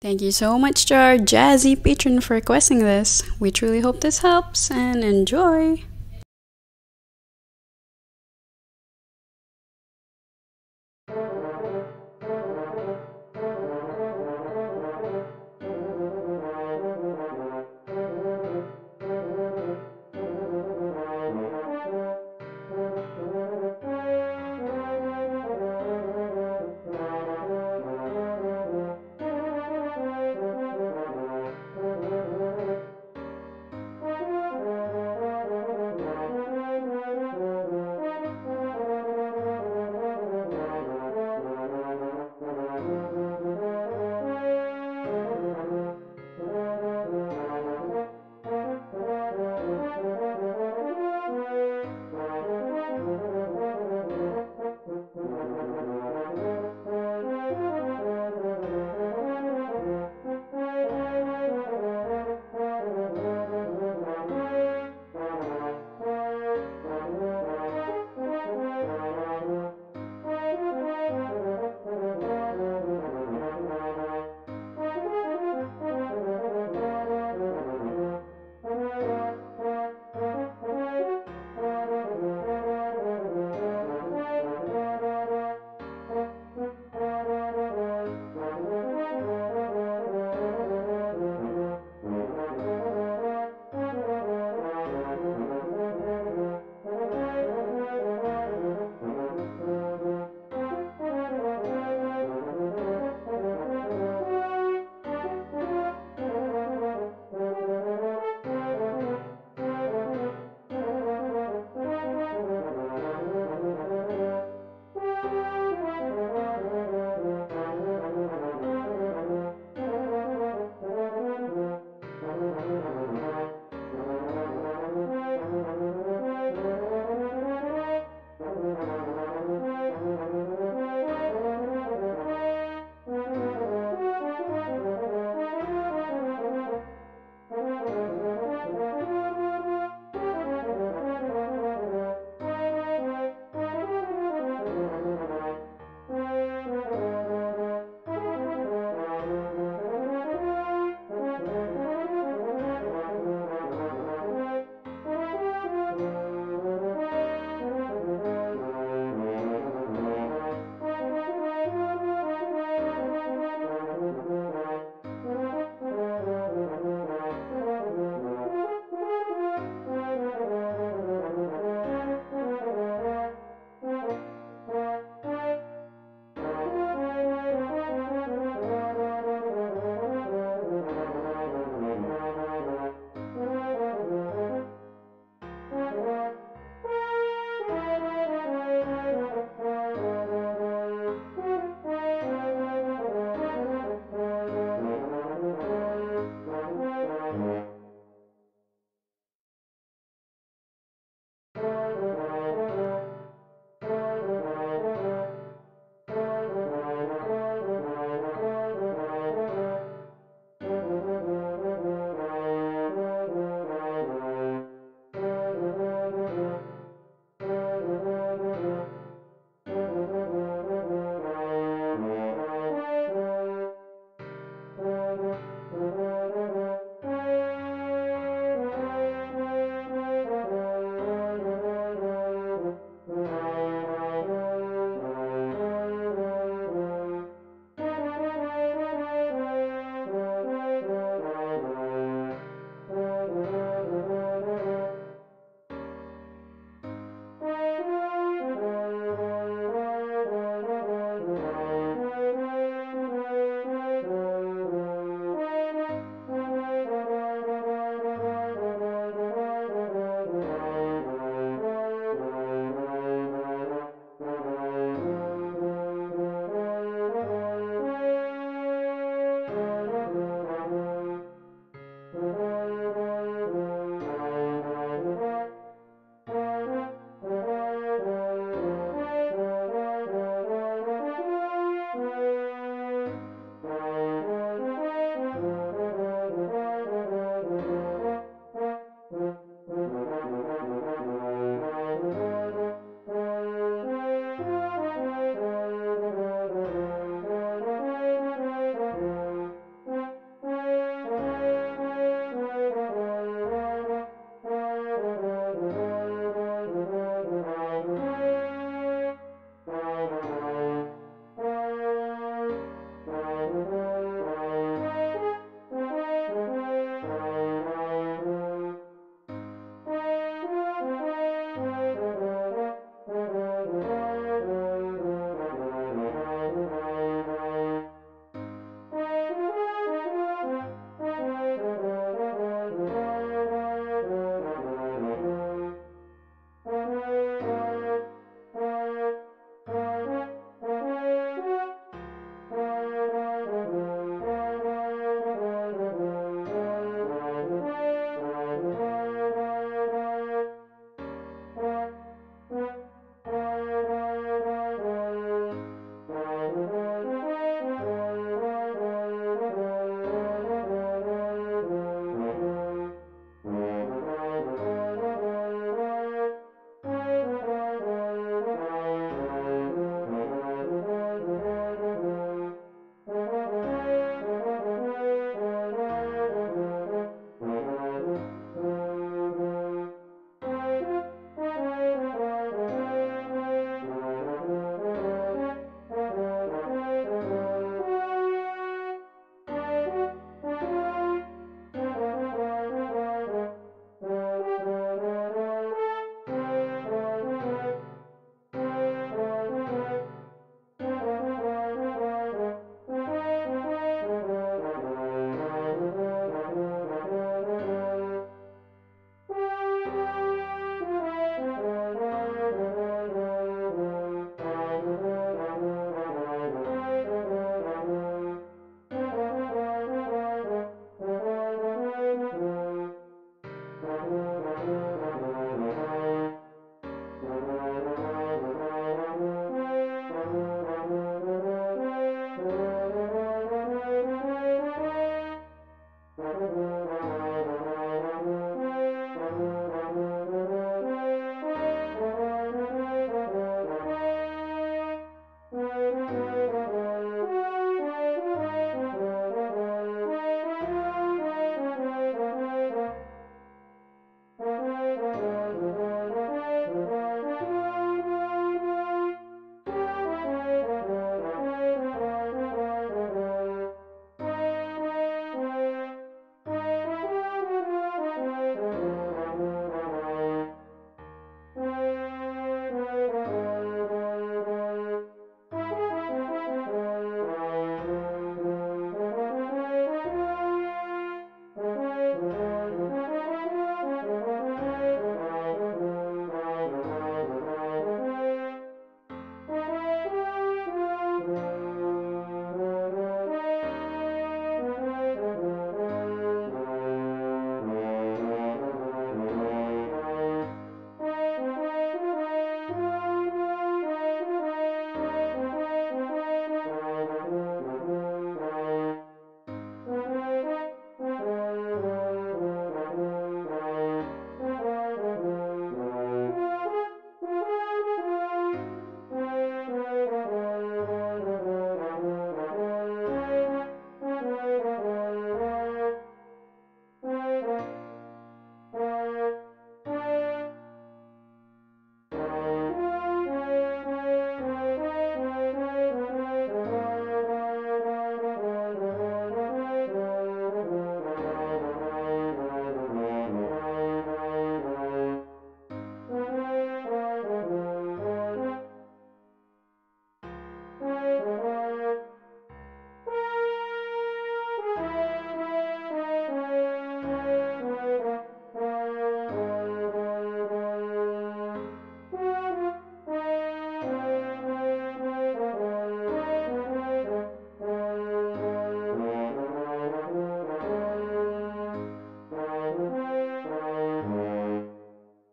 Thank you so much to our jazzy patron for requesting this. We truly hope this helps and enjoy!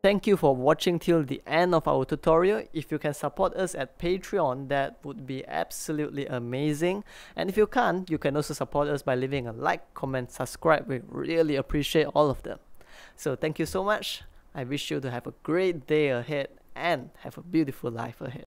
Thank you for watching till the end of our tutorial. If you can support us at Patreon, that would be absolutely amazing. And if you can't, you can also support us by leaving a like, comment, subscribe. We really appreciate all of them. So thank you so much. I wish you to have a great day ahead and have a beautiful life ahead.